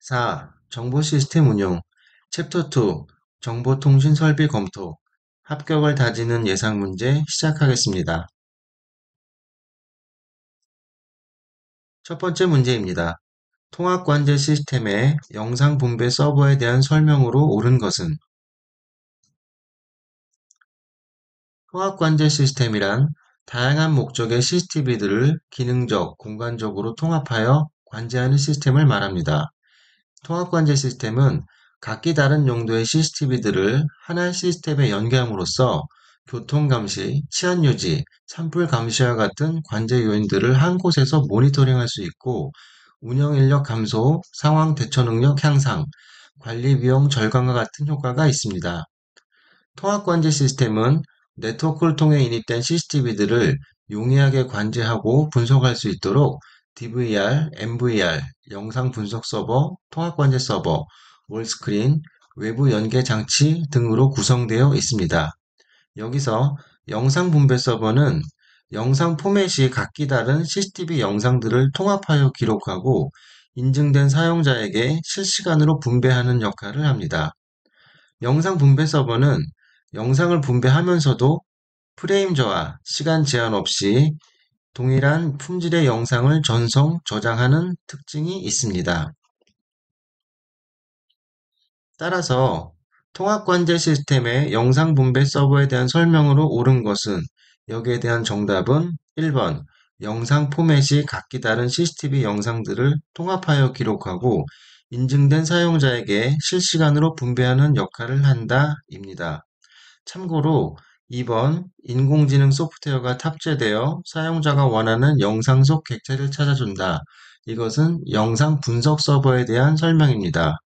4. 정보 시스템 운용 챕터 2 정보통신 설비 검토 합격을 다지는 예상 문제 시작하겠습니다. 첫 번째 문제입니다. 통합관제 시스템의 영상 분배 서버에 대한 설명으로 옳은 것은 통합관제 시스템이란 다양한 목적의 CCTV들을 기능적, 공간적으로 통합하여 관제하는 시스템을 말합니다. 통합관제 시스템은 각기 다른 용도의 CCTV들을 하나의 시스템에 연계함으로써 교통감시, 치안유지, 산불 감시와 같은 관제 요인들을 한 곳에서 모니터링할 수 있고 운영인력 감소, 상황 대처 능력 향상, 관리 비용 절감과 같은 효과가 있습니다. 통합관제 시스템은 네트워크를 통해 인입된 CCTV들을 용이하게 관제하고 분석할 수 있도록 DVR, MVR, 영상 분석 서버, 통합 관제 서버, 월스크린, 외부 연계 장치 등으로 구성되어 있습니다. 여기서 영상 분배 서버는 영상 포맷이 각기 다른 CCTV 영상들을 통합하여 기록하고 인증된 사용자에게 실시간으로 분배하는 역할을 합니다. 영상 분배 서버는 영상을 분배하면서도 프레임 저하, 시간 제한 없이 동일한 품질의 영상을 전송, 저장하는 특징이 있습니다. 따라서 통합관제 시스템의 영상 분배 서버에 대한 설명으로 옳은 것은 여기에 대한 정답은 1번 영상 포맷이 각기 다른 CCTV 영상들을 통합하여 기록하고 인증된 사용자에게 실시간으로 분배하는 역할을 한다 입니다. 참고로 2번 인공지능 소프트웨어가 탑재되어 사용자가 원하는 영상 속 객체를 찾아준다. 이것은 영상 분석 서버에 대한 설명입니다.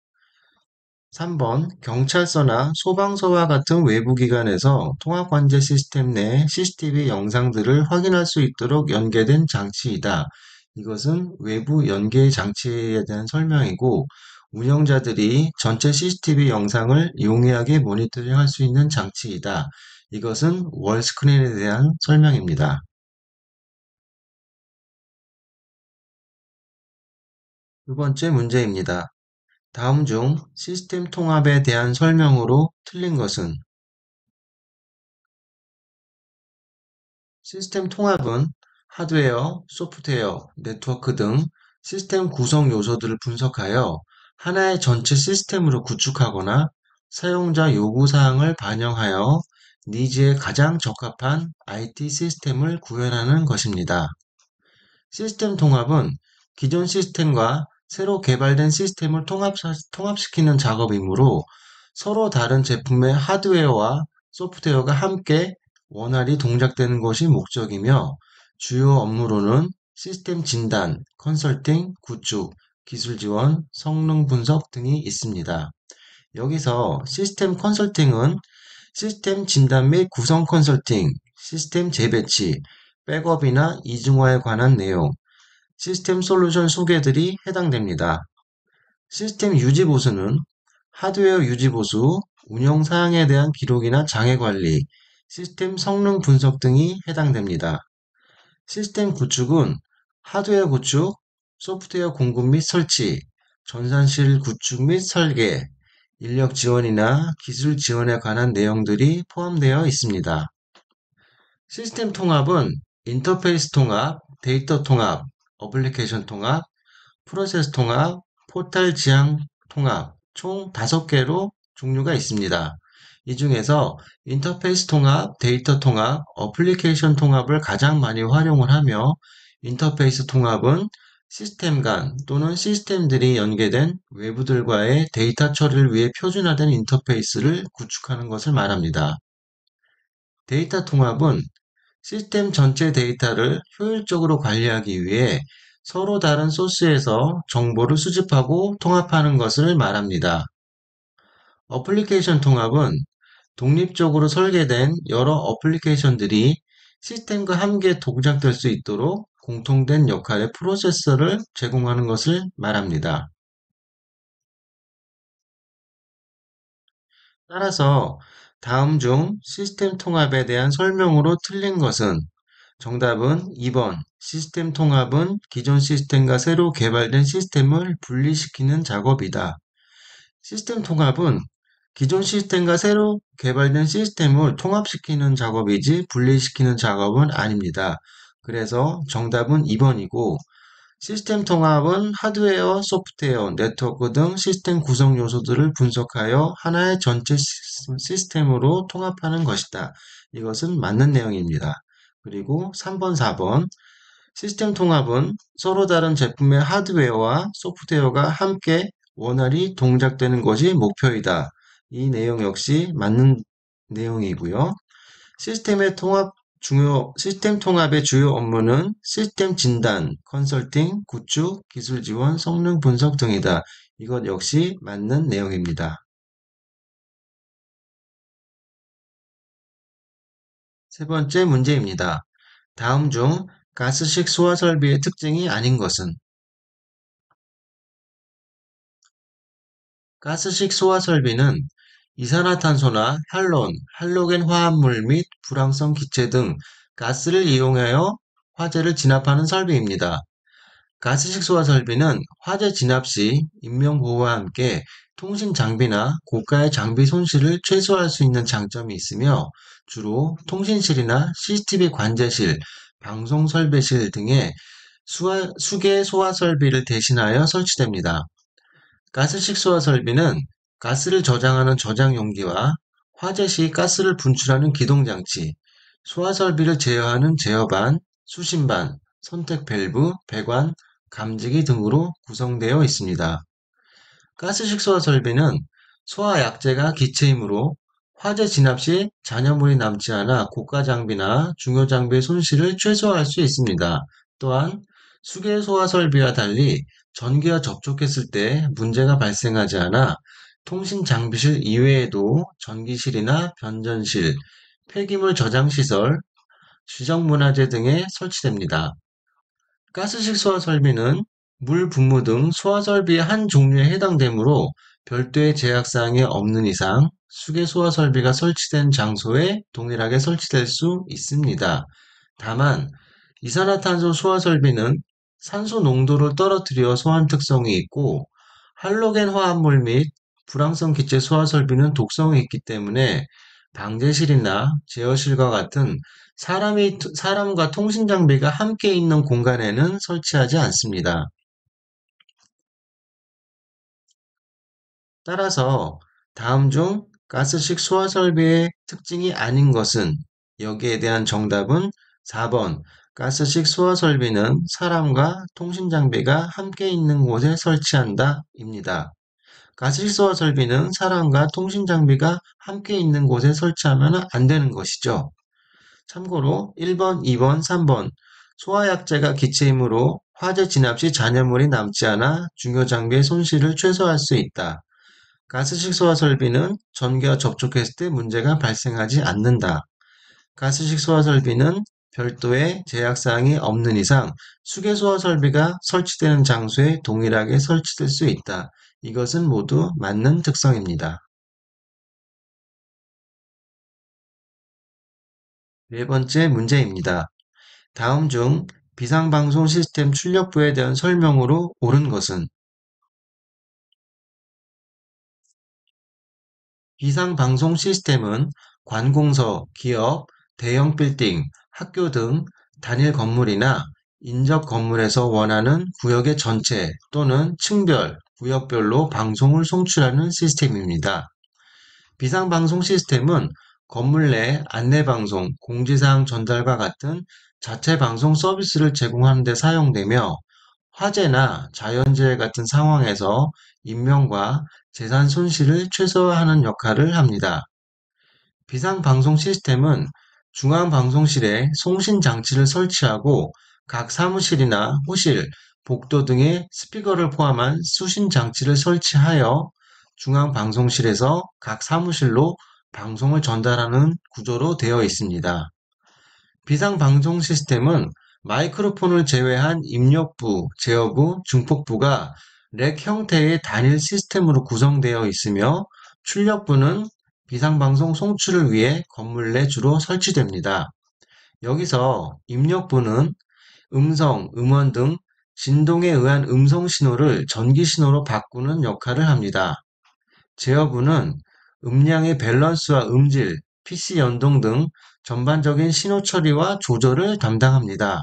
3번 경찰서나 소방서와 같은 외부기관에서 통합관제 시스템 내 CCTV 영상들을 확인할 수 있도록 연계된 장치이다. 이것은 외부 연계 장치에 대한 설명이고 운영자들이 전체 CCTV 영상을 용이하게 모니터링할 수 있는 장치이다. 이것은 월 스크린에 대한 설명입니다. 두 번째 문제입니다. 다음 중 시스템 통합에 대한 설명으로 틀린 것은 시스템 통합은 하드웨어, 소프트웨어, 네트워크 등 시스템 구성 요소들을 분석하여 하나의 전체 시스템으로 구축하거나 사용자 요구사항을 반영하여 니즈에 가장 적합한 IT 시스템을 구현하는 것입니다. 시스템 통합은 기존 시스템과 새로 개발된 시스템을 통합, 통합시키는 작업이므로 서로 다른 제품의 하드웨어와 소프트웨어가 함께 원활히 동작되는 것이 목적이며 주요 업무로는 시스템 진단, 컨설팅, 구축, 기술 지원, 성능 분석 등이 있습니다. 여기서 시스템 컨설팅은 시스템 진단 및 구성 컨설팅, 시스템 재배치, 백업이나 이중화에 관한 내용, 시스템 솔루션 소개들이 해당됩니다. 시스템 유지 보수는 하드웨어 유지 보수, 운영 사항에 대한 기록이나 장애 관리, 시스템 성능 분석 등이 해당됩니다. 시스템 구축은 하드웨어 구축, 소프트웨어 공급 및 설치, 전산실 구축 및 설계, 인력 지원이나 기술 지원에 관한 내용들이 포함되어 있습니다. 시스템 통합은 인터페이스 통합, 데이터 통합, 어플리케이션 통합, 프로세스 통합, 포탈 지향 통합 총 5개로 종류가 있습니다. 이 중에서 인터페이스 통합, 데이터 통합, 어플리케이션 통합을 가장 많이 활용을 하며 인터페이스 통합은 시스템 간 또는 시스템들이 연계된 외부들과의 데이터 처리를 위해 표준화된 인터페이스를 구축하는 것을 말합니다. 데이터 통합은 시스템 전체 데이터를 효율적으로 관리하기 위해 서로 다른 소스에서 정보를 수집하고 통합하는 것을 말합니다. 어플리케이션 통합은 독립적으로 설계된 여러 어플리케이션들이 시스템과 함께 동작될 수 있도록 공통된 역할의 프로세서를 제공하는 것을 말합니다. 따라서 다음 중 시스템 통합에 대한 설명으로 틀린 것은 정답은 2번 시스템 통합은 기존 시스템과 새로 개발된 시스템을 분리시키는 작업이다. 시스템 통합은 기존 시스템과 새로 개발된 시스템을 통합시키는 작업이지 분리시키는 작업은 아닙니다. 그래서 정답은 2번이고 시스템 통합은 하드웨어, 소프트웨어, 네트워크 등 시스템 구성 요소들을 분석하여 하나의 전체 시스템으로 통합하는 것이다. 이것은 맞는 내용입니다. 그리고 3번, 4번. 시스템 통합은 서로 다른 제품의 하드웨어와 소프트웨어가 함께 원활히 동작되는 것이 목표이다. 이 내용 역시 맞는 내용이고요. 시스템의 통합 중요 시스템 통합의 주요 업무는 시스템 진단, 컨설팅, 구축, 기술 지원, 성능 분석 등이다. 이것 역시 맞는 내용입니다. 세 번째 문제입니다. 다음 중 가스식 소화 설비의 특징이 아닌 것은 가스식 소화 설비는 이산화탄소나 할론, 할로겐 화합물 및 불황성 기체 등 가스를 이용하여 화재를 진압하는 설비입니다. 가스식 소화 설비는 화재 진압 시 인명보호와 함께 통신 장비나 고가의 장비 손실을 최소화할 수 있는 장점이 있으며 주로 통신실이나 CCTV 관제실, 방송 설비실 등의 수계 소화 설비를 대신하여 설치됩니다. 가스식 소화 설비는 가스를 저장하는 저장 용기와 화재 시 가스를 분출하는 기동장치, 소화 설비를 제어하는 제어반, 수신반, 선택 밸브, 배관, 감지기 등으로 구성되어 있습니다. 가스식 소화 설비는 소화 약재가 기체이므로 화재 진압 시 잔여물이 남지 않아 고가 장비나 중요 장비의 손실을 최소화할 수 있습니다. 또한 수계 소화 설비와 달리 전기와 접촉했을 때 문제가 발생하지 않아 통신 장비실 이외에도 전기실이나 변전실, 폐기물 저장시설, 지정문화재 등에 설치됩니다. 가스식 소화 설비는 물 분무 등 소화 설비의 한 종류에 해당되므로 별도의 제약사항이 없는 이상 수계 소화 설비가 설치된 장소에 동일하게 설치될 수 있습니다. 다만 이산화탄소 소화 설비는 산소 농도를 떨어뜨려 소환 특성이 있고 할로겐 화합물 및 불황성 기체 소화 설비는 독성이 있기 때문에 방제실이나 제어실과 같은 사람이, 사람과 통신 장비가 함께 있는 공간에는 설치하지 않습니다. 따라서 다음 중 가스식 소화 설비의 특징이 아닌 것은 여기에 대한 정답은 4번 가스식 소화 설비는 사람과 통신 장비가 함께 있는 곳에 설치한다 입니다. 소화 설비는 사람과 통신 장비가 함께 있는 곳에 설치하면 안 되는 것이죠. 참고로 1번, 2번, 3번 소화약재가 기체이므로 화재 진압 시 잔여물이 남지 않아 중요 장비의 손실을 최소화할 수 있다. 가스식 소화 설비는 전기와 접촉했을 때 문제가 발생하지 않는다. 가스식 소화 설비는 별도의 제약사항이 없는 이상 수계 소화 설비가 설치되는 장소에 동일하게 설치될 수 있다. 이것은 모두 맞는 특성입니다. 네 번째 문제입니다. 다음 중 비상방송 시스템 출력부에 대한 설명으로 옳은 것은 비상방송 시스템은 관공서, 기업, 대형 빌딩, 학교 등 단일 건물이나 인접 건물에서 원하는 구역의 전체 또는 층별, 구역별로 방송을 송출하는 시스템입니다. 비상방송 시스템은 건물 내 안내방송, 공지사항 전달과 같은 자체 방송 서비스를 제공하는 데 사용되며 화재나 자연재해 같은 상황에서 인명과 재산 손실을 최소화하는 역할을 합니다. 비상방송 시스템은 중앙방송실에 송신 장치를 설치하고 각 사무실이나 호실, 복도 등의 스피커를 포함한 수신 장치를 설치하여 중앙 방송실에서 각 사무실로 방송을 전달하는 구조로 되어 있습니다. 비상 방송 시스템은 마이크로폰을 제외한 입력부, 제어부, 중폭부가 랙 형태의 단일 시스템으로 구성되어 있으며 출력부는 비상방송 송출을 위해 건물 내 주로 설치됩니다. 여기서 입력부는 음성, 음원 등 진동에 의한 음성 신호를 전기 신호로 바꾸는 역할을 합니다. 제어부는 음량의 밸런스와 음질, PC 연동 등 전반적인 신호 처리와 조절을 담당합니다.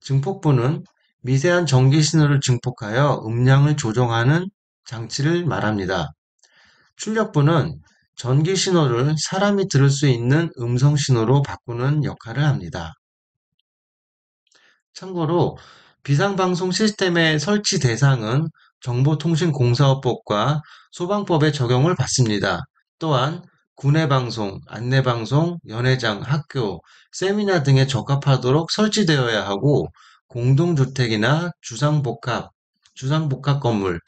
증폭부는 미세한 전기 신호를 증폭하여 음량을 조정하는 장치를 말합니다. 출력부는 전기 신호를 사람이 들을 수 있는 음성 신호로 바꾸는 역할을 합니다. 참고로 비상방송 시스템의 설치 대상은 정보통신공사업법과 소방법의 적용을 받습니다. 또한 구내방송, 안내방송, 연회장, 학교, 세미나 등에 적합하도록 설치되어야 하고 공동주택이나 주상복합, 주상복합 건물,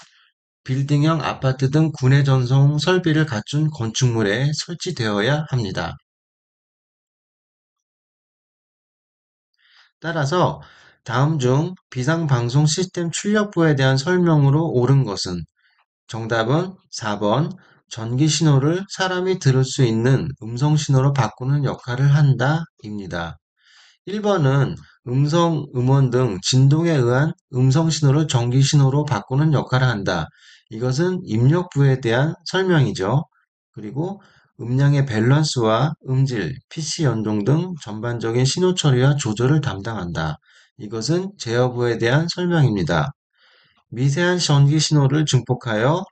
빌딩형 아파트 등 구내 전송 설비를 갖춘 건축물에 설치되어야 합니다. 따라서 다음 중 비상방송 시스템 출력부에 대한 설명으로 옳은 것은 정답은 4번 전기 신호를 사람이 들을 수 있는 음성 신호로 바꾸는 역할을 한다 입니다. 1번은 음성, 음원 등 진동에 의한 음성 신호를 전기 신호로 바꾸는 역할을 한다. 이것은 입력부에 대한 설명이죠. 그리고 음량의 밸런스와 음질, PC 연동 등 전반적인 신호 처리와 조절을 담당한다. 이것은 제어부에 대한 설명입니다. 미세한 전기 신호를 증폭하여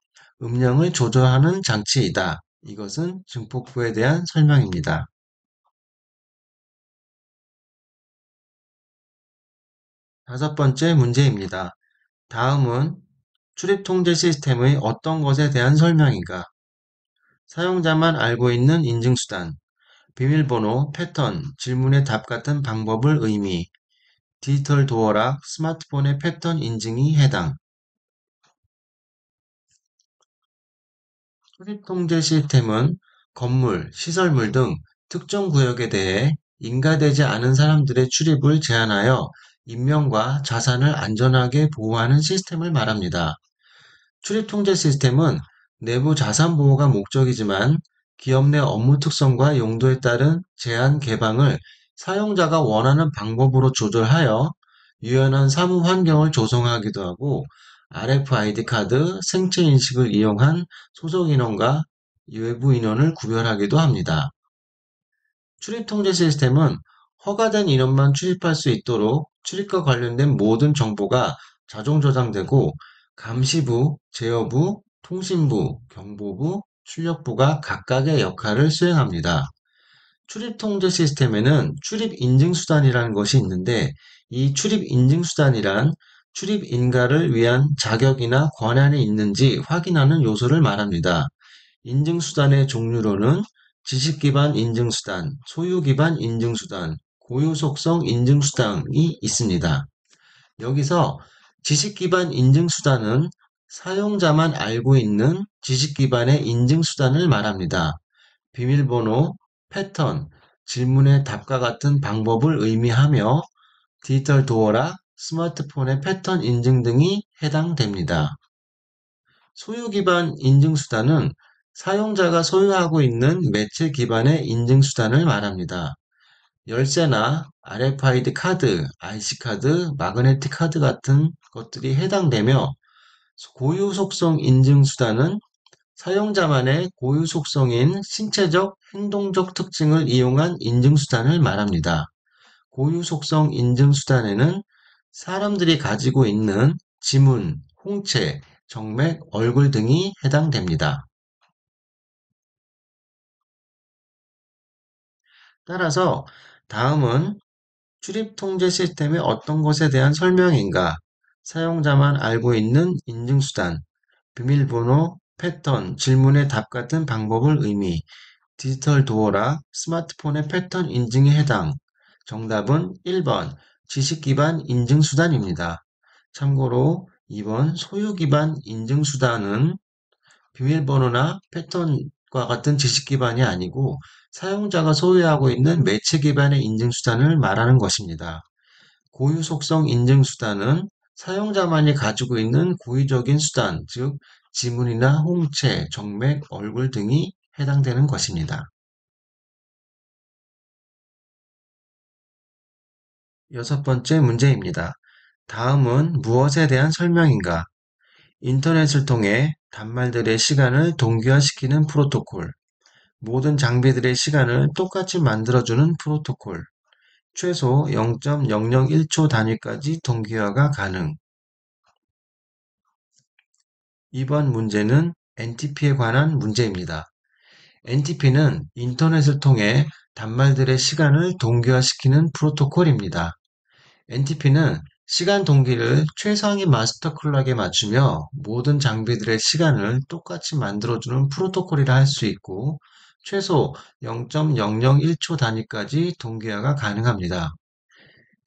음량을 조절하는 장치이다. 이것은 증폭부에 대한 설명입니다. 다섯 번째 문제입니다. 다음은 출입 통제 시스템의 어떤 것에 대한 설명인가? 사용자만 알고 있는 인증수단, 비밀번호, 패턴, 질문의 답 같은 방법을 의미, 디지털 도어락, 스마트폰의 패턴 인증이 해당. 출입 통제 시스템은 건물, 시설물 등 특정 구역에 대해 인가되지 않은 사람들의 출입을 제한하여 인명과 자산을 안전하게 보호하는 시스템을 말합니다. 출입 통제 시스템은 내부 자산 보호가 목적이지만 기업 내 업무 특성과 용도에 따른 제한 개방을 사용자가 원하는 방법으로 조절하여 유연한 사무 환경을 조성하기도 하고 RFID 카드, 생체 인식을 이용한 소속 인원과 외부 인원을 구별하기도 합니다. 출입 통제 시스템은 허가된 인원만 출입할 수 있도록 출입과 관련된 모든 정보가 자동 저장되고 감시부, 제어부, 통신부, 경보부, 출력부가 각각의 역할을 수행합니다. 출입 통제 시스템에는 출입 인증 수단이라는 것이 있는데 이 출입 인증 수단이란 출입 인가를 위한 자격이나 권한이 있는지 확인하는 요소를 말합니다. 인증 수단의 종류로는 지식 기반 인증 수단, 소유 기반 인증 수단, 고유 속성 인증 수단이 있습니다. 여기서 지식 기반 인증 수단은 사용자만 알고 있는 지식 기반의 인증 수단을 말합니다. 비밀번호, 패턴, 질문의 답과 같은 방법을 의미하며 디지털 도어락, 스마트폰의 패턴 인증 등이 해당됩니다. 소유 기반 인증 수단은 사용자가 소유하고 있는 매체 기반의 인증 수단을 말합니다. 열쇠나 RFID 카드, IC카드, 마그네틱 카드 같은 것들이 해당되며 고유 속성 인증 수단은 사용자만의 고유 속성인 신체적, 행동적 특징을 이용한 인증 수단을 말합니다. 고유 속성 인증 수단에는 사람들이 가지고 있는 지문, 홍채, 정맥, 얼굴 등이 해당됩니다. 따라서 다음은 출입 통제 시스템의 어떤 것에 대한 설명인가? 사용자만 알고 있는 인증수단, 비밀번호, 패턴, 질문의 답 같은 방법을 의미, 디지털 도어락, 스마트폰의 패턴 인증에 해당. 정답은 1번 지식 기반 인증 수단입니다. 참고로 2번 소유 기반 인증 수단은 비밀번호나 패턴과 같은 지식 기반이 아니고 사용자가 소유하고 있는 매체 기반의 인증 수단을 말하는 것입니다. 고유 속성 인증 수단은 사용자만이 가지고 있는 고유적인 수단, 즉 지문이나 홍채, 정맥, 얼굴 등이 해당되는 것입니다. 여섯 번째 문제입니다. 다음은 무엇에 대한 설명인가? 인터넷을 통해 단말들의 시간을 동기화시키는 프로토콜, 모든 장비들의 시간을 똑같이 만들어주는 프로토콜, 최소 0.001초 단위까지 동기화가 가능. 이번 문제는 NTP에 관한 문제입니다. NTP는 인터넷을 통해 단말들의 시간을 동기화시키는 프로토콜입니다. NTP는 시간 동기를 최상위 마스터 클락에 맞추며 모든 장비들의 시간을 똑같이 만들어주는 프로토콜이라 할 수 있고 최소 0.001초 단위까지 동기화가 가능합니다.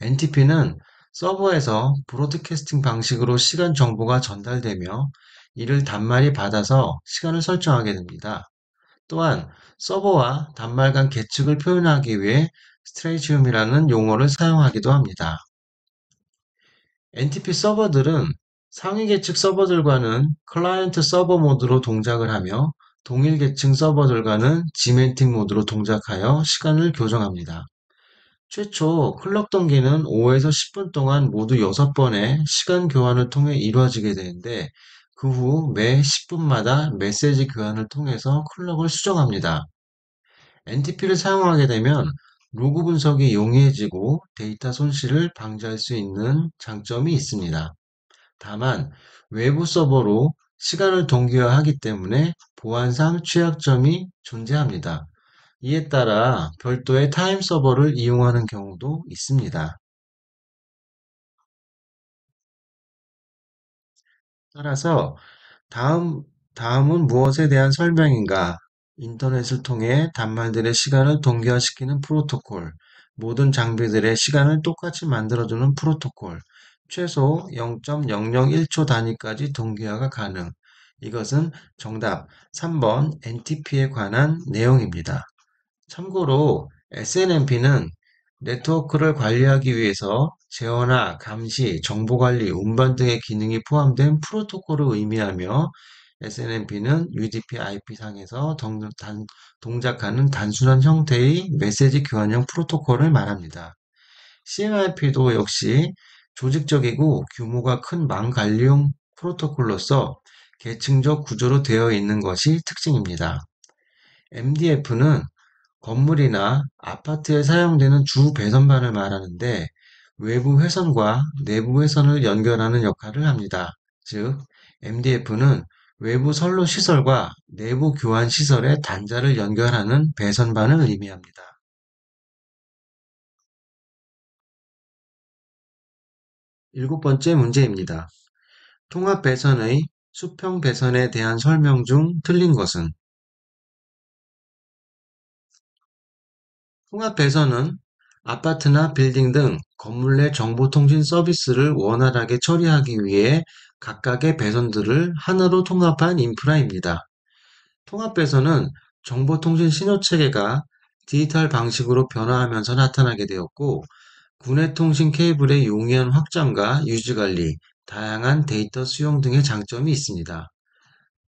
NTP는 서버에서 broadcasting 방식으로 시간 정보가 전달되며 이를 단말이 받아서 시간을 설정하게 됩니다. 또한 서버와 단말 간 계층을 표현하기 위해 stratum이라는 용어를 사용하기도 합니다. NTP 서버들은 상위 계층 서버들과는 클라이언트 서버 모드로 동작을 하며 동일 계층 서버들과는 symmetric 모드로 동작하여 시간을 교정합니다. 최초 clock 동기는 5에서 10분 동안 모두 6번의 시간 교환을 통해 이루어지게 되는데 그 후 매 10분마다 메시지 교환을 통해서 clock을 수정합니다. NTP를 사용하게 되면 로그 분석이 용이해지고 데이터 손실을 방지할 수 있는 장점이 있습니다. 다만 외부 서버로 시간을 동기화하기 때문에 보안상 취약점이 존재합니다. 이에 따라 별도의 타임 서버를 이용하는 경우도 있습니다. 따라서 다음, 다음은 무엇에 대한 설명인가? 인터넷을 통해 단말들의 시간을 동기화시키는 프로토콜, 모든 장비들의 시간을 똑같이 만들어주는 프로토콜, 최소 0.001초 단위까지 동기화가 가능. 이것은 정답 3번 NTP에 관한 내용입니다. 참고로 SNMP는 네트워크를 관리하기 위해서 제어나 감시, 정보관리, 운반 등의 기능이 포함된 프로토콜을 의미하며 SNMP는 UDP IP상에서 동작하는 단순한 형태의 메시지 교환형 프로토콜을 말합니다. CMIP도 역시 조직적이고 규모가 큰 망관리용 프로토콜로서 계층적 구조로 되어 있는 것이 특징입니다. MDF는 건물이나 아파트에 사용되는 주 배선반을 말하는데 외부 회선과 내부 회선을 연결하는 역할을 합니다. 즉, MDF는 외부 선로 시설과 내부 교환 시설의 단자를 연결하는 배선반을 의미합니다. 일곱 번째 문제입니다. 통합 배선의 수평 배선에 대한 설명 중 틀린 것은 통합 배선은 아파트나 빌딩 등 건물 내 정보통신 서비스를 원활하게 처리하기 위해 각각의 배선들을 하나로 통합한 인프라입니다. 통합 배선은 정보통신 신호체계가 디지털 방식으로 변화하면서 나타나게 되었고, 구내 통신 케이블의 용이한 확장과 유지관리, 다양한 데이터 수용 등의 장점이 있습니다.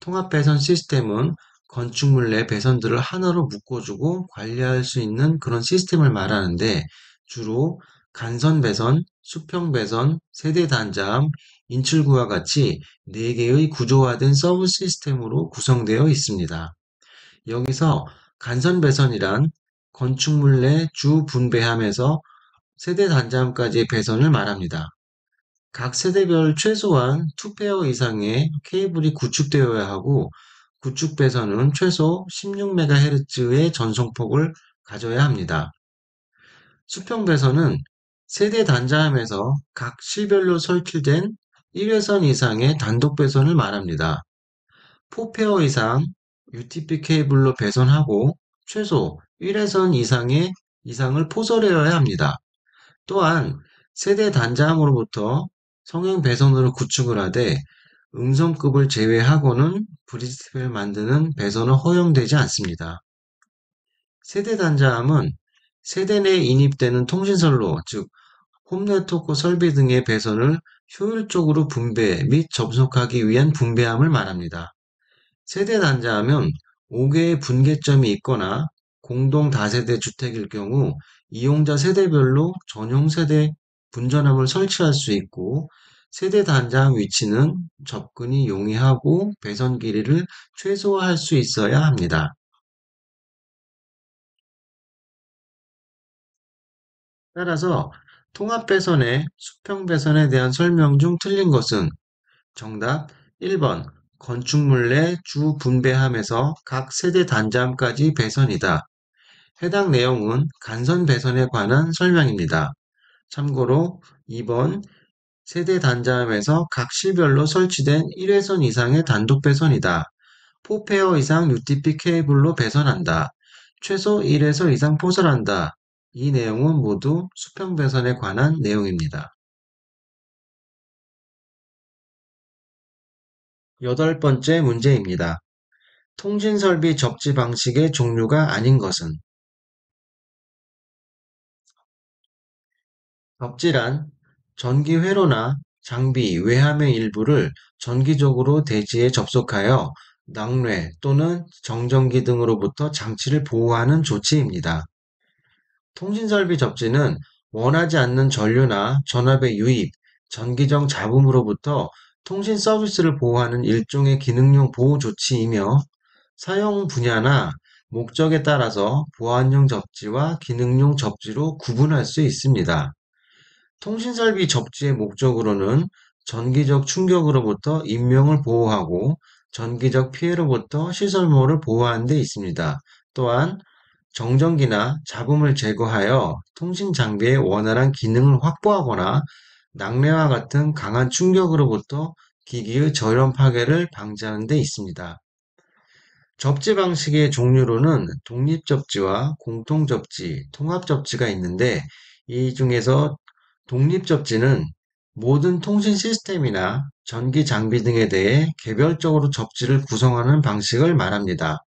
통합 배선 시스템은 건축물 내 배선들을 하나로 묶어주고 관리할 수 있는 그런 시스템을 말하는데 주로 간선 배선, 수평 배선, 세대 단자함, 인출구와 같이 4개의 구조화된 서브 시스템으로 구성되어 있습니다. 여기서 간선 배선이란 건축물 내 주 분배함에서 세대 단자함까지의 배선을 말합니다. 각 세대별 최소한 2페어 이상의 케이블이 구축되어야 하고 구축 배선은 최소 16MHz의 전송폭을 가져야 합니다. 수평 배선은 세대 단자함에서 각 실별로 설치된 1회선 이상의 단독 배선을 말합니다. 4 pair 이상 UTP 케이블로 배선하고 최소 1회선 이상의 이상을 포설해야 합니다. 또한 세대 단자함으로부터 성형 배선으로 구축을 하되 음성급을 제외하고는 브리스트를 만드는 배선은 허용되지 않습니다. 세대 단자함은 세대 내 인입되는 통신선로, 즉 홈네트워크 설비 등의 배선을 효율적으로 분배 및 접속하기 위한 분배함을 말합니다. 세대 단자하면 5개의 분계점이 있거나 공동 다세대 주택일 경우 이용자 세대별로 전용 세대 분전압을 설치할 수 있고 세대 단장 위치는 접근이 용이하고 배선 길이를 최소화할 수 있어야 합니다. 따라서 통합 배선의 수평 배선에 대한 설명 중 틀린 것은 정답 1번 건축물 내 주 분배함에서 각 세대 단자함까지 배선이다. 해당 내용은 간선 배선에 관한 설명입니다. 참고로 2번 세대 단자함에서 각 실별로 설치된 1회선 이상의 단독 배선이다. 4페어 이상 UTP 케이블로 배선한다. 최소 1회선 이상 포설한다. 이 내용은 모두 수평 배선에 관한 내용입니다. 여덟 번째 문제입니다. 통신설비 접지 방식의 종류가 아닌 것은 접지란 전기 회로나 장비, 외함의 일부를 전기적으로 대지에 접속하여 낙뢰 또는 정전기 등으로부터 장치를 보호하는 조치입니다. 통신설비 접지는 원하지 않는 전류나 전압의 유입, 전기적 잡음으로부터 통신 서비스를 보호하는 일종의 기능용 보호 조치이며 사용 분야나 목적에 따라서 보안용 접지와 기능용 접지로 구분할 수 있습니다. 통신설비 접지의 목적으로는 전기적 충격으로부터 인명을 보호하고 전기적 피해로부터 시설물을 보호하는 데 있습니다. 또한 정전기나 잡음을 제거하여 통신 장비의 원활한 기능을 확보하거나 낙뢰와 같은 강한 충격으로부터 기기의 저렴 파괴를 방지하는 데 있습니다. 접지 방식의 종류로는 독립접지와 공통접지, 통합접지가 있는데 이 중에서 독립접지는 모든 통신 시스템이나 전기 장비 등에 대해 개별적으로 접지를 구성하는 방식을 말합니다.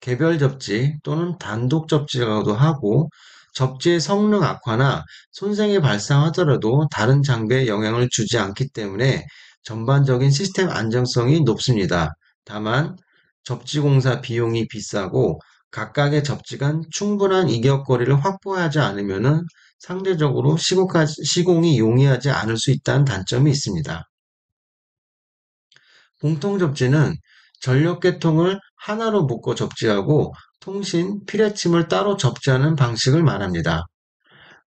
개별 접지 또는 단독 접지라고도 하고 접지의 성능 악화나 손상이 발생하더라도 다른 장비에 영향을 주지 않기 때문에 전반적인 시스템 안정성이 높습니다. 다만 접지 공사 비용이 비싸고 각각의 접지 간 충분한 이격거리를 확보하지 않으면 상대적으로 시공이 용이하지 않을 수 있다는 단점이 있습니다. 공통 접지는 전력 계통을 하나로 묶어 접지하고 통신, 피뢰침을 따로 접지하는 방식을 말합니다.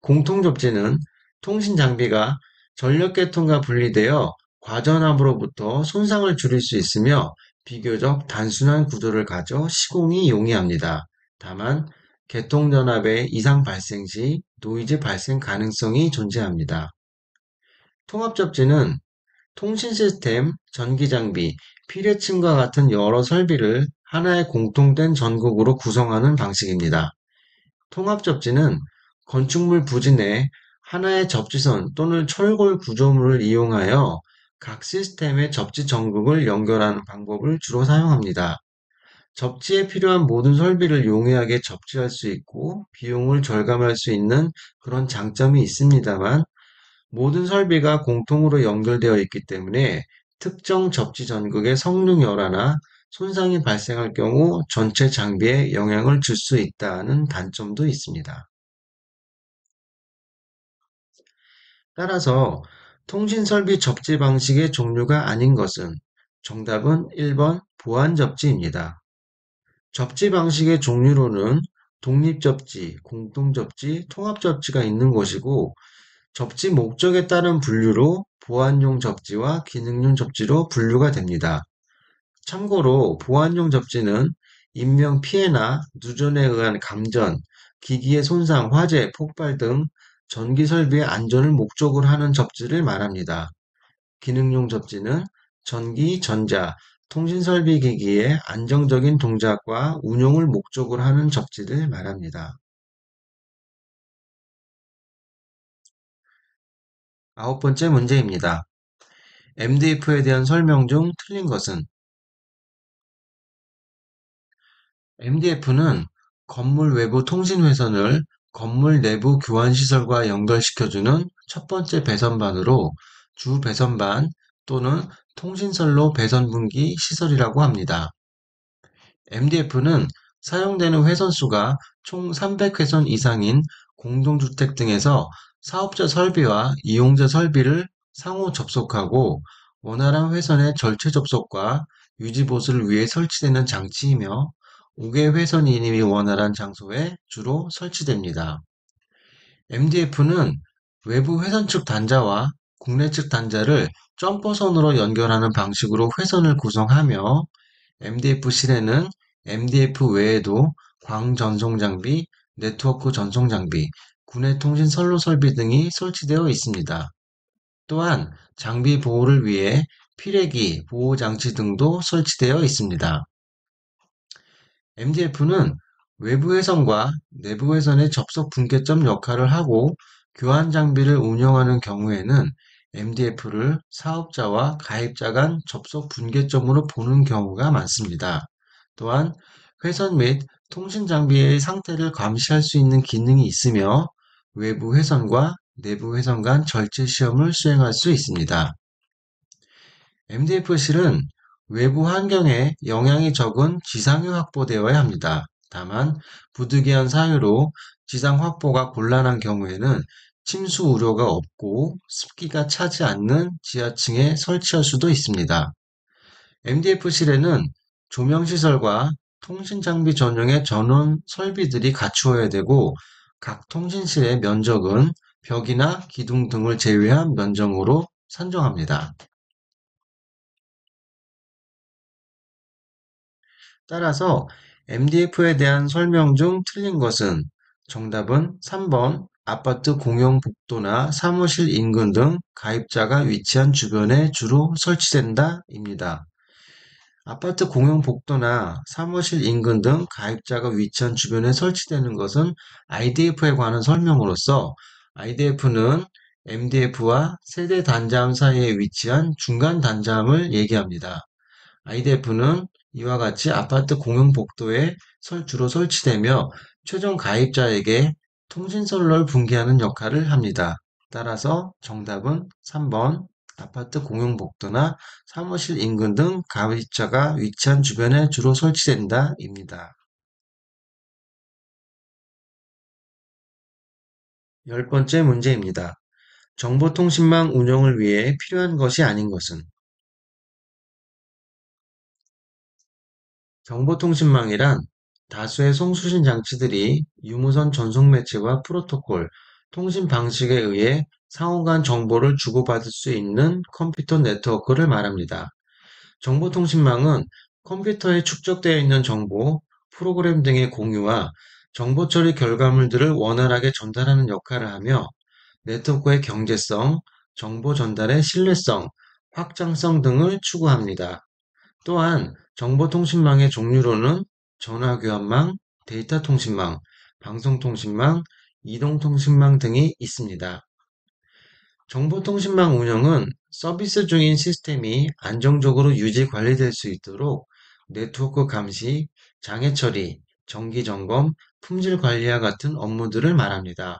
공통 접지는 통신 장비가 전력 계통과 분리되어 과전압으로부터 손상을 줄일 수 있으며 비교적 단순한 구조를 가져 시공이 용이합니다. 다만 계통전압의 이상 발생 시 노이즈 발생 가능성이 존재합니다. 통합접지는 통신 시스템, 전기 장비, 피뢰침과 같은 여러 설비를 하나의 공통된 전극으로 구성하는 방식입니다. 통합접지는 건축물 부지 내 하나의 접지선 또는 철골 구조물을 이용하여 각 시스템의 접지 전극을 연결하는 방법을 주로 사용합니다. 접지에 필요한 모든 설비를 용이하게 접지할 수 있고 비용을 절감할 수 있는 그런 장점이 있습니다만 모든 설비가 공통으로 연결되어 있기 때문에 특정 접지 전극의 성능 열화나 손상이 발생할 경우 전체 장비에 영향을 줄 수 있다는 단점도 있습니다. 따라서 통신 설비 접지 방식의 종류가 아닌 것은 정답은 1번 보안 접지입니다. 접지 방식의 종류로는 독립접지, 공동접지, 통합접지가 있는 것이고 접지 목적에 따른 분류로 보안용 접지와 기능용 접지로 분류가 됩니다. 참고로 보안용 접지는 인명 피해나 누전에 의한 감전, 기기의 손상, 화재, 폭발 등 전기 설비의 안전을 목적으로 하는 접지를 말합니다. 기능용 접지는 전기, 전자, 통신설비 기기의 안정적인 동작과 운용을 목적으로 하는 접지를 말합니다. 아홉 번째 문제입니다. MDF에 대한 설명 중 틀린 것은 MDF는 건물 외부 통신 회선을 건물 내부 교환 시설과 연결시켜주는 첫 번째 배선반으로 주 배선반 또는 통신선로 배선 분기 시설이라고 합니다. MDF는 사용되는 회선 수가 총 300회선 이상인 공동주택 등에서 사업자 설비와 이용자 설비를 상호 접속하고 원활한 회선의 절체 접속과 유지 보수를 위해 설치되는 장치이며 5개 회선 이님이 원활한 장소에 주로 설치됩니다. MDF는 외부 회선 측 단자와 국내 측 단자를 점퍼선으로 연결하는 방식으로 회선을 구성하며 MDF 실에는 MDF 외에도 광 전송 장비, 네트워크 전송 장비, 구내 통신 선로 설비 등이 설치되어 있습니다. 또한 장비 보호를 위해 피레기, 보호 장치 등도 설치되어 있습니다. MDF는 외부 회선과 내부 회선의 접속 분계점 역할을 하고 교환 장비를 운영하는 경우에는 MDF를 사업자와 가입자 간 접속 분계점으로 보는 경우가 많습니다. 또한 회선 및 통신 장비의 상태를 감시할 수 있는 기능이 있으며 외부 회선과 내부 회선 간 절제 시험을 수행할 수 있습니다. MDF-실은 외부 환경에 영향이 적은 지상이 확보되어야 합니다. 다만 부득이한 사유로 지상 확보가 곤란한 경우에는 침수 우려가 없고 습기가 차지 않는 지하층에 설치할 수도 있습니다. MDF-실에는 조명시설과 통신장비 전용의 전원 설비들이 갖추어야 되고 각 통신실의 면적은 벽이나 기둥 등을 제외한 면적으로 산정합니다. 따라서 MDF에 대한 설명 중 틀린 것은 정답은 3번 아파트 공용 복도나 사무실 인근 등 가입자가 위치한 주변에 주로 설치된다 입니다. 아파트 공용 복도나 사무실 인근 등 가입자가 위치한 주변에 설치되는 것은 IDF에 관한 설명으로서 IDF는 MDF와 세대 단자함 사이에 위치한 중간 단자함을 얘기합니다. IDF는 이와 같이 아파트 공용 복도에 주로 설치되며 최종 가입자에게 통신선로를 분기하는 역할을 합니다. 따라서 정답은 3번 아파트 공용 복도나 사무실 인근 등 가입자가 위치한 주변에 주로 설치된다 입니다. 열 번째 문제입니다. 정보통신망 운영을 위해 필요한 것이 아닌 것은 정보통신망이란 다수의 송수신 장치들이 유무선 전송 매체와 프로토콜, 통신 방식에 의해 상호 간 정보를 주고받을 수 있는 컴퓨터 네트워크를 말합니다. 정보통신망은 컴퓨터에 축적되어 있는 정보, 프로그램 등의 공유와 정보 처리 결과물들을 원활하게 전달하는 역할을 하며 네트워크의 경제성, 정보 전달의 신뢰성, 확장성 등을 추구합니다. 또한 정보통신망의 종류로는 전화교환망, 데이터통신망, 방송통신망, 이동통신망 등이 있습니다. 정보통신망 운영은 서비스 중인 시스템이 안정적으로 유지 관리될 수 있도록 네트워크 감시, 장애 처리, 정기 점검, 품질 관리와 같은 업무들을 말합니다.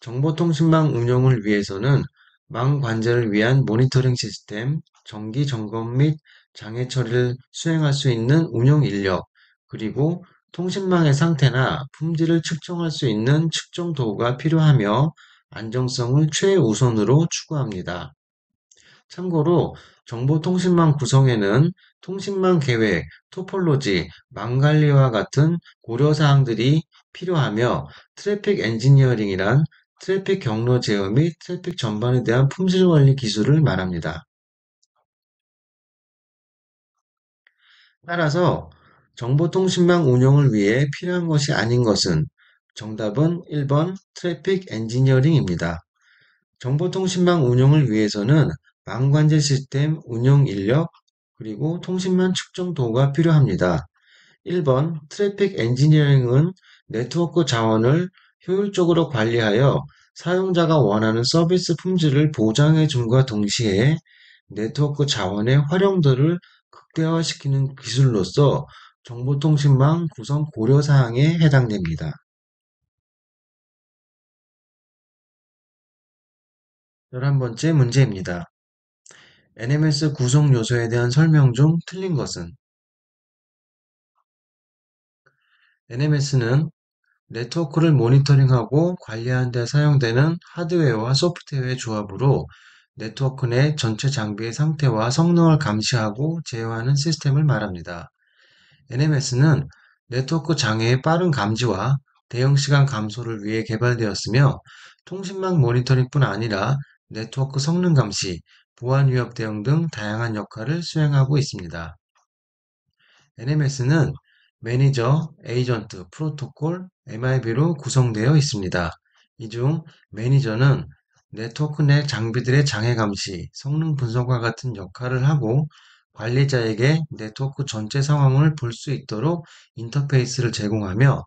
정보통신망 운영을 위해서는 망 관제를 위한 모니터링 시스템, 정기 점검 및 장애 처리를 수행할 수 있는 운영 인력, 그리고 통신망의 상태나 품질을 측정할 수 있는 측정 도구가 필요하며 안정성을 최우선으로 추구합니다. 참고로 정보통신망 구성에는 통신망 계획, topology, 망관리와 같은 고려사항들이 필요하며 트래픽 엔지니어링이란 트래픽 경로 제어 및 트래픽 전반에 대한 품질 관리 기술을 말합니다. 따라서 정보통신망 운영을 위해 필요한 것이 아닌 것은 정답은 1번 트래픽 엔지니어링입니다. 정보통신망 운영을 위해서는 망관제 시스템 운영 인력 그리고 통신망 측정 도구가 필요합니다. 1번 트래픽 엔지니어링은 네트워크 자원을 효율적으로 관리하여 사용자가 원하는 서비스 품질을 보장해 줌과 동시에 네트워크 자원의 활용도를 극대화시키는 기술로서 정보통신망 구성 고려사항에 해당됩니다. 열한 번째 문제입니다. NMS 구성 요소에 대한 설명 중 틀린 것은 NMS는 네트워크를 모니터링하고 관리하는 데 사용되는 하드웨어와 소프트웨어의 조합으로 네트워크 내 전체 장비의 상태와 성능을 감시하고 제어하는 시스템을 말합니다. NMS는 네트워크 장애의 빠른 감지와 대응 시간 감소를 위해 개발되었으며 통신망 모니터링뿐 아니라 네트워크 성능 감시, 보안 위협 대응 등 다양한 역할을 수행하고 있습니다. NMS는 매니저, 에이전트, 프로토콜, MIB로 구성되어 있습니다. 이 중 매니저는 네트워크 내 장비들의 장애 감시, 성능 분석과 같은 역할을 하고 관리자에게 네트워크 전체 상황을 볼 수 있도록 인터페이스를 제공하며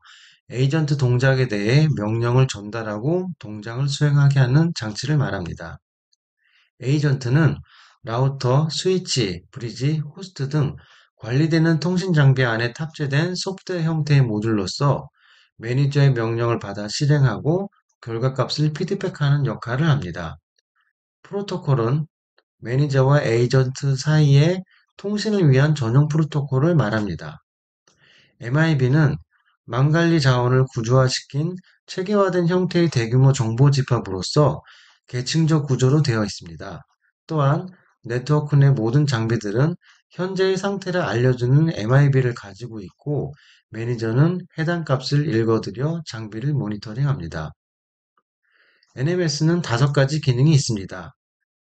에이전트 동작에 대해 명령을 전달하고 동작을 수행하게 하는 장치를 말합니다. 에이전트는 라우터, 스위치, 브리지, 호스트 등 관리되는 통신 장비 안에 탑재된 소프트웨어 형태의 모듈로서 매니저의 명령을 받아 실행하고 결과값을 피드백하는 역할을 합니다. 프로토콜은 매니저와 에이전트 사이의 통신을 위한 전용 프로토콜을 말합니다. MIB는 망관리 자원을 구조화시킨 체계화된 형태의 대규모 정보 집합으로서 계층적 구조로 되어 있습니다. 또한 네트워크 내 모든 장비들은 현재의 상태를 알려주는 MIB를 가지고 있고 매니저는 해당 값을 읽어들여 장비를 모니터링합니다. NMS는 다섯 가지 기능이 있습니다.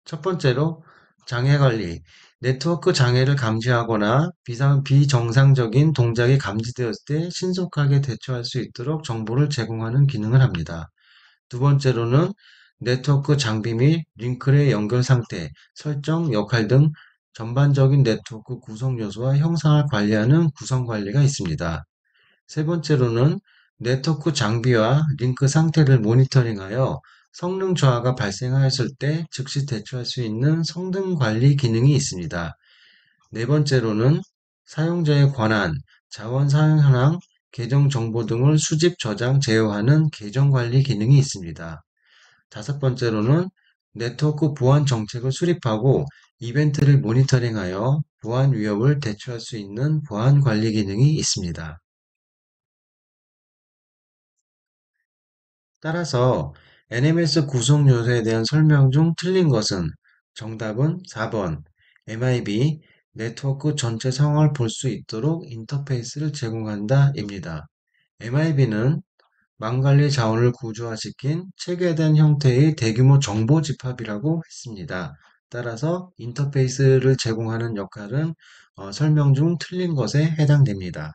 첫 번째로 장애 관리, 네트워크 장애를 감지하거나 비상, 비정상적인 동작이 감지되었을 때 신속하게 대처할 수 있도록 정보를 제공하는 기능을 합니다. 두 번째로는 네트워크 장비 및 링크의 연결 상태, 설정, 역할 등 전반적인 네트워크 구성 요소와 형상을 관리하는 구성 관리가 있습니다. 세 번째로는 네트워크 장비와 링크 상태를 모니터링하여 성능 저하가 발생하였을 때 즉시 대처할 수 있는 성능 관리 기능이 있습니다. 네 번째로는 사용자의 권한, 자원 사용 현황, 계정 정보 등을 수집, 저장, 제어하는 계정 관리 기능이 있습니다. 다섯 번째로는 네트워크 보안 정책을 수립하고 이벤트를 모니터링하여 보안 위협을 대처할 수 있는 보안 관리 기능이 있습니다. 따라서 NMS 구성 요소에 대한 설명 중 틀린 것은 정답은 4번 MIB 네트워크 전체 상황을 볼 수 있도록 인터페이스를 제공한다 입니다. MIB는 망관리 자원을 구조화시킨 체계된 형태의 대규모 정보 집합이라고 했습니다. 따라서 인터페이스를 제공하는 역할은 어, 설명 중 틀린 것에 해당됩니다.